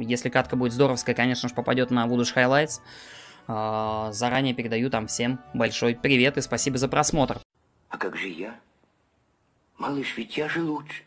Если катка будет здоровская, конечно же, попадет на Voodoo Highlights. А, заранее передаю там всем большой привет и спасибо за просмотр. А как же я? Малыш, ведь я же лучше.